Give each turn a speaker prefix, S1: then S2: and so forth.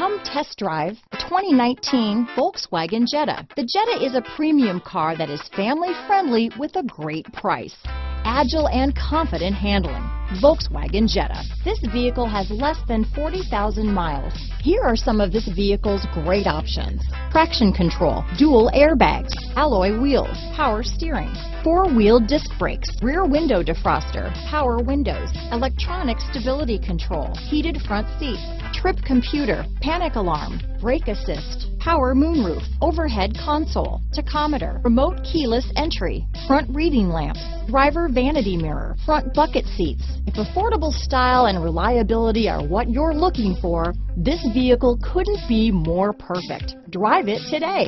S1: Come test drive the 2019 Volkswagen Jetta. The Jetta is a premium car that is family friendly with a great price. Agile and confident handling. Volkswagen Jetta. This vehicle has less than 40,000 miles. Here are some of this vehicle's great options. Traction control, dual airbags, alloy wheels, power steering, four-wheel disc brakes, rear window defroster, power windows, electronic stability control, heated front seats, trip computer, panic alarm, brake assist, power moonroof, overhead console, tachometer, remote keyless entry, front reading lamps, driver vanity mirror, front bucket seats. If affordable style and reliability are what you're looking for, this vehicle couldn't be more perfect. Drive it today.